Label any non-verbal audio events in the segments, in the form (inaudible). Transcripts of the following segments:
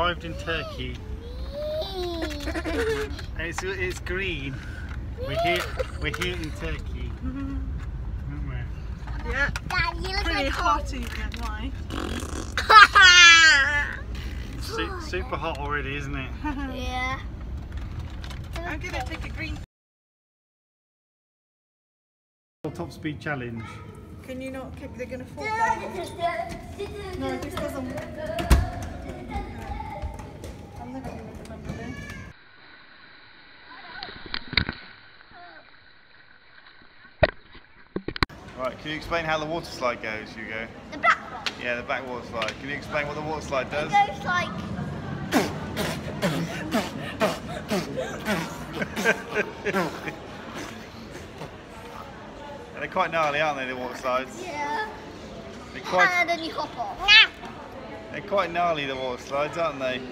arrived in Turkey. and it's it's green. We're here we're here in Turkey. Aren't we? Yeah, Dad, you look pretty like hot even, why? (laughs) Su- super hot already, isn't it? (laughs) yeah. I'm gonna take a green. Top speed challenge. Can you not kick? They're gonna fall down. No, this doesn't work. I'm never gonna remember this. Right, can you explain how the water slide goes, Hugo? The black one. Yeah, the back water slide. Can you explain what the water slide does? It goes like. (laughs) They're quite gnarly, aren't they, the water slides? Yeah. They're quite, And then you hop off. they're quite gnarly, the water slides, aren't they?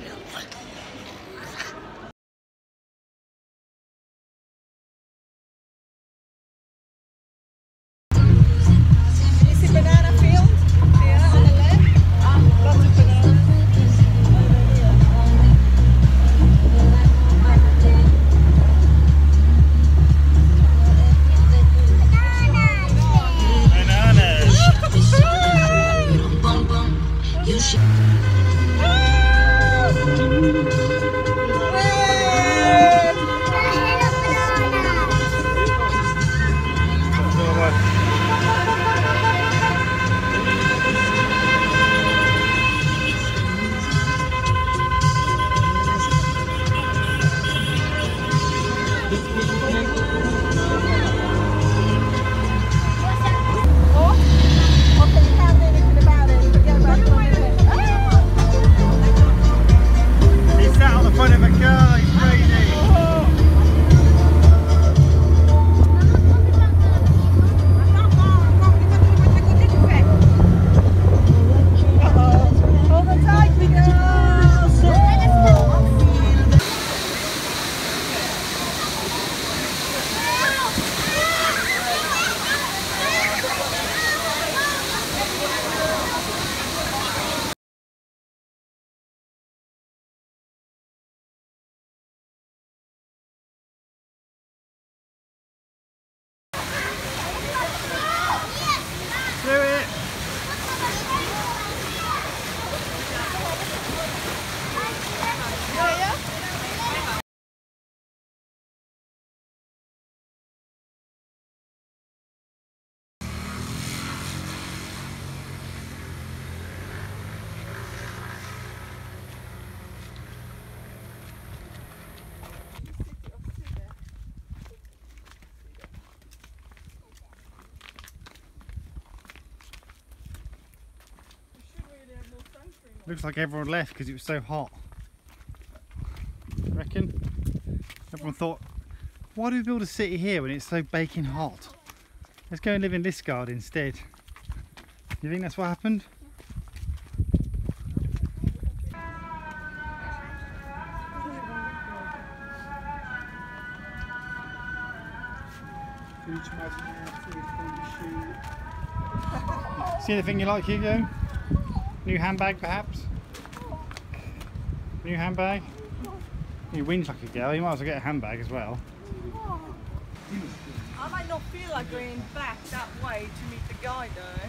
Looks like everyone left because it was so hot. Reckon? Everyone thought, why do we build a city here when it's so baking hot? Let's go and live in this garden instead. You think that's what happened? See anything you like, Hugo? New handbag, perhaps? New handbag? You whinge like a girl, you might as well get a handbag as well. I might not feel like going back that way to meet the guy though.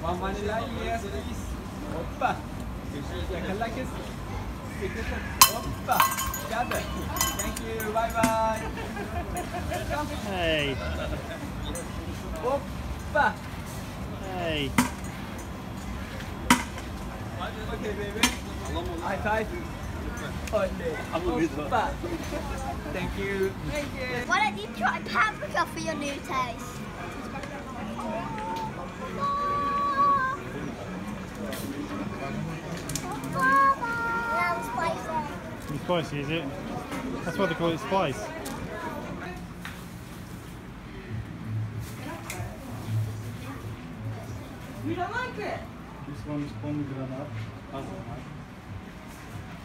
One vanilla, yes, please. Hoppa. Yakala kiss. Hoppa. Got it. Thank you. Bye bye. Hey, Hoppa. hey. Okay, baby. High five. Ole. Thank you. Thank you. Why don't you try paprika for your new taste? It's spicy, is it? That's why they call it spice. You don't like it? This one's pomegranate. That's all right.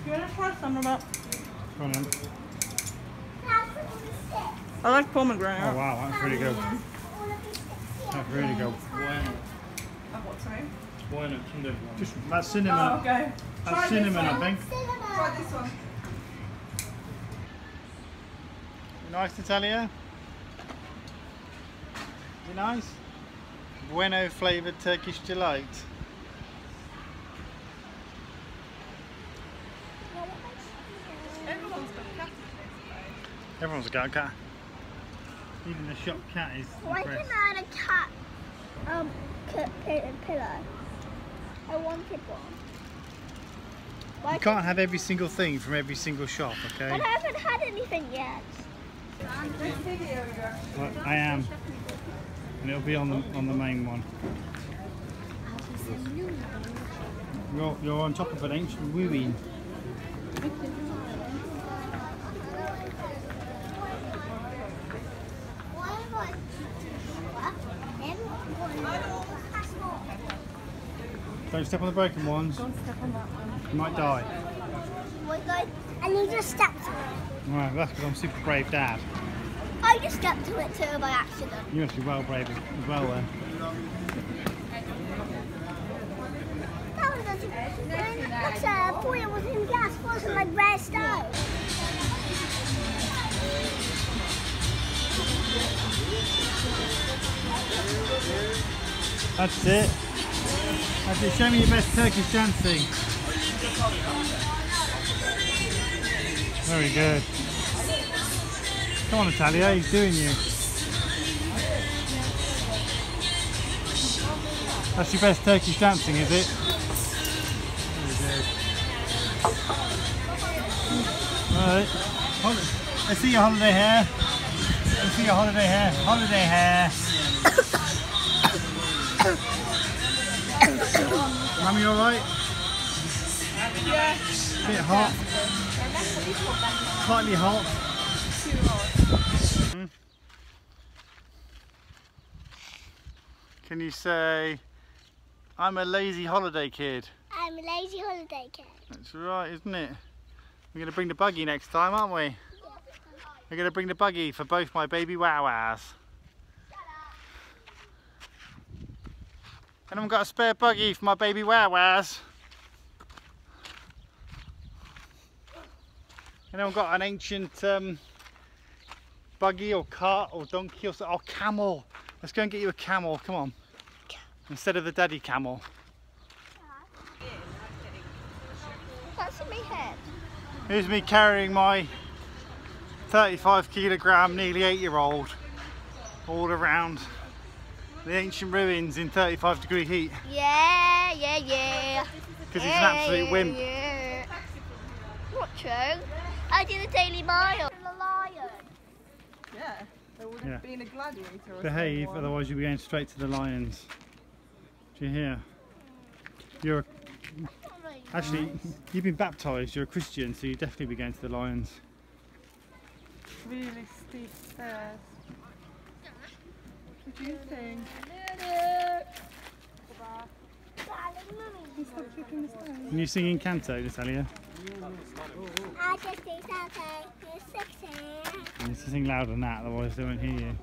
You want to try some of that? Go on then. I like pomegranate. Oh wow, that's really good. That's really good. Oh, what, sorry? Just that cinnamon. Oh, okay. That's Try cinnamon, this I one. think. Try this one. Nice, Natalia? You nice? Bueno flavoured Turkish delight. Everyone's got cat Everyone's got a cat. Even the shop cat is Why impressed. can I add a cat um, pillow? I wanted one. Why You can't have every single thing from every single shop, okay? But I haven't had anything yet. Well, I am. And it'll be on the on the main one. You're, you're on top of an ancient ruin. Why have I? What? Don't step on the broken ones. Don't step on that one. You might die. What guy? And you just stepped to it. Right, that's because I'm super brave dad. I just stepped on it too by accident. You must be well brave as as well then. That was a, that's a boy was in gas, wasn't like red stove. That's it. It. Show me your best Turkish dancing. Very good. Come on, Natalia, he's doing you. That's your best Turkish dancing, is it? Very good. Right. Let's see your holiday hair. Let's see your holiday hair. Holiday hair. Mummy, all right? Yeah. Bit hot. Slightly hot. Hmm. Can you say, I'm a lazy holiday kid? I'm a lazy holiday kid. That's right, isn't it? We're going to bring the buggy next time, aren't we? We're going to bring the buggy for both my baby wow And I've got a spare buggy for my baby wow wows. And I've got an ancient um, buggy or cart or donkey or oh camel. Let's go and get you a camel, come on. Instead of the daddy camel. That's my head. Here's me carrying my 35 kilogram, nearly eight year old all around the ancient ruins in 35 degree heat Yeah, yeah, yeah. because he's an absolute wimp. Yeah. Not true. I did a daily mile. The lion. Yeah. There would have Yeah. been a gladiator Behave, someone. otherwise you'll be going straight to the lions. Do you hear? You're a, actually, you've been baptised, you're a Christian, so you definitely be going to the lions. Really steep stairs. Uh, What do you think? Stop kicking the stairs. Can you sing in canto, Natalia? I just think something. You're sexy. You need to sing louder than that, otherwise they won't hear you.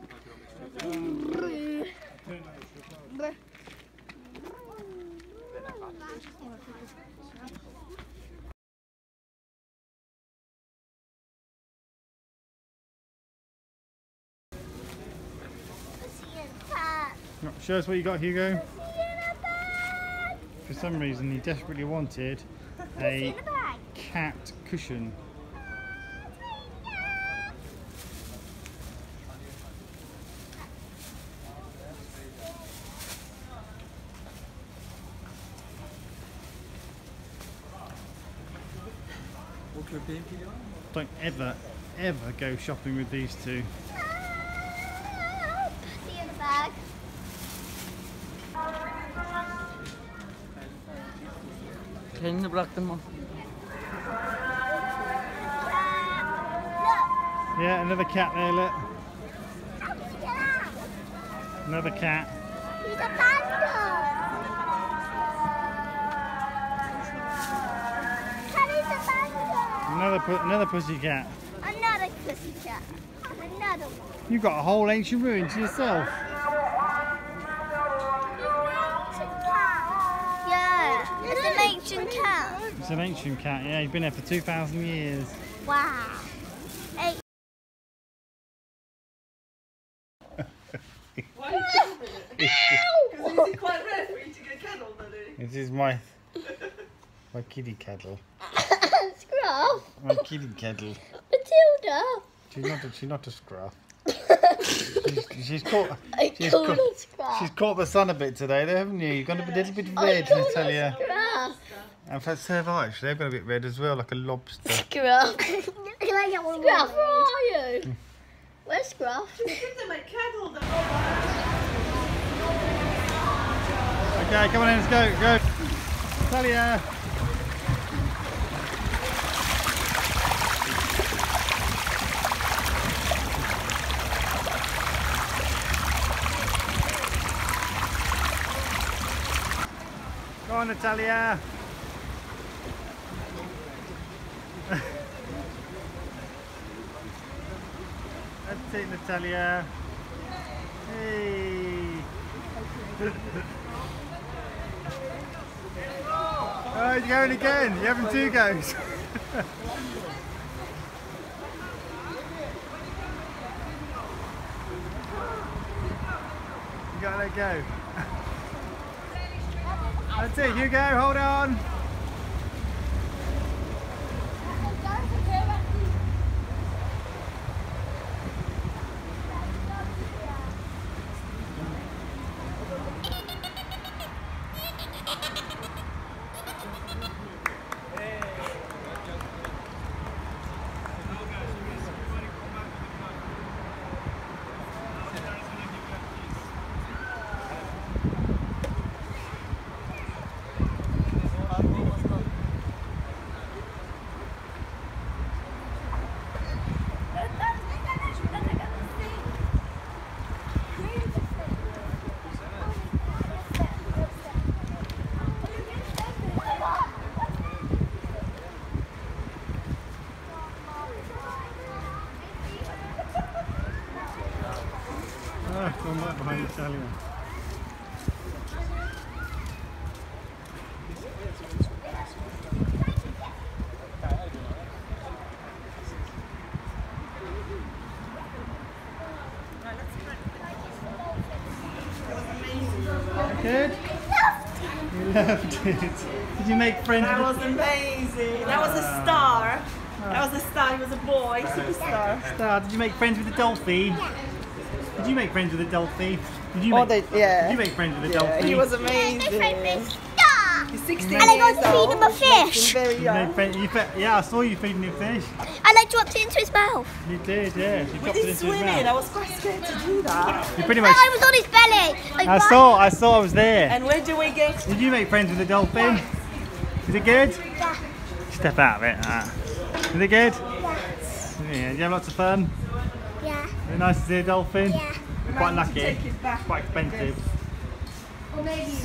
Show us what you got, Hugo. For some reason, he desperately wanted a cat cushion. Don't ever, ever go shopping with these two. Kendini bıraktın mı? Yeah, another cat there, look. How did you get out? Another cat. He's a panda. Caddy's a panda. Another pu- another pussy cat. Another pussycat. Dad, I want You've got a whole ancient ruin to yourself. Ancient cat. It's an ancient cat, yeah, He's been there for 2,000 years. Wow. Eight. (laughs) Why are you filming it? Because (laughs) is quite rare for you to get cuddled, Daddy? This is my (laughs) my kitty kettle. Scruff. My kitty kettle. Matilda. She's not a, she's not a scruff. She's, she's caught I She's call got- she's caught the sun a bit today, though, haven't you? You've gone a little bit red, call I her tell you. Scruff. In fact, so have I actually. They've got a bit red as well, like a lobster. Scruff. (laughs) Can I get one Scruff, where are you? Where's Scruff? Give them a cuddle. Oh, okay, come on in, let's go, go. Talia. On, Natalia. That's it, Natalia. Hey. Oh, you're going again. You're having two goes. (laughs) you gotta let go. That's it, Hugo, hold on. Oh, gone right behind Natalia. Good? You loved it. Did you make friends That was amazing. That was a star. That was a star. He was a boy, superstar. star? Did you make friends with the dolphin? Did you make friends with the dolphin? Did you Oh, make, they- yeah. Did you make friends with the Yeah, dolphin? he was My favorite amazing. star. He's 16 And I got years to feed him a which fish. him Very young. you fe- yeah, I saw you feeding him fish. And I dropped it into his mouth. You did, yeah. You We dropped it did into his swimming. I was quite scared to do that. You pretty And much. I was on his belly. Like, I right- saw. I saw. I was there. And where do we get? Did you make friends with the dolphin? Is it good? Yeah. Step out of it. Ah. Is it good? Yeah. Yeah. Did you have lots of fun? Yeah. Is nice to see a dolphin? Yeah. Quite lucky. take it back. Quite expensive. Or maybe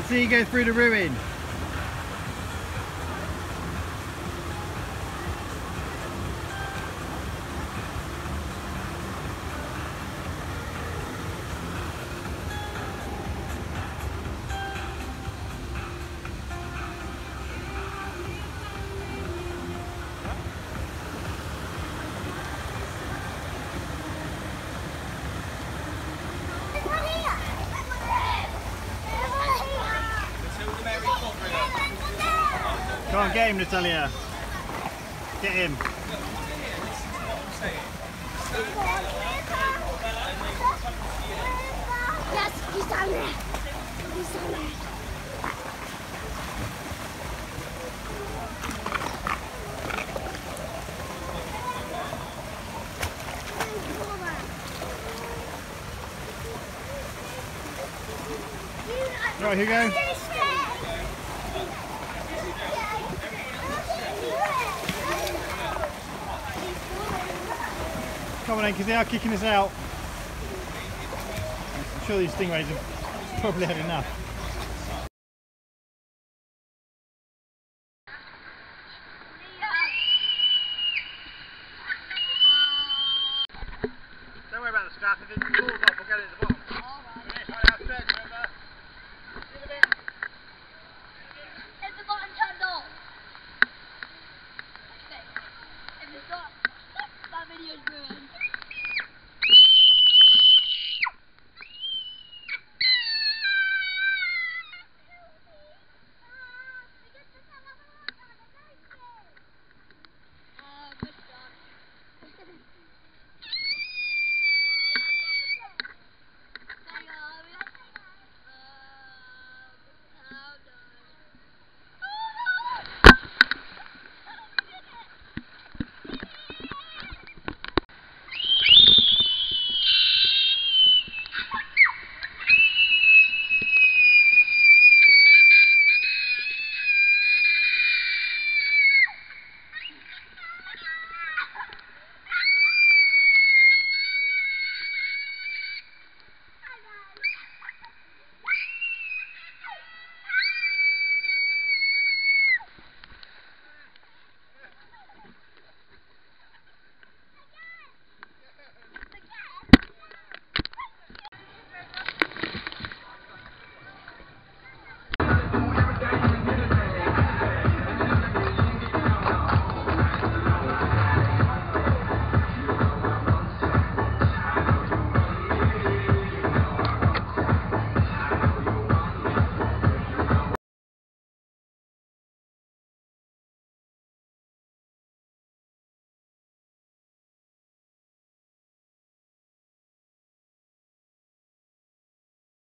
Let's see you go through the ruin. Come on, him, Natalia. Get him. Yes, he's down there. He's down there. Right, Hugo. Come on because they are kicking us out. I'm sure these stingrays have probably had enough.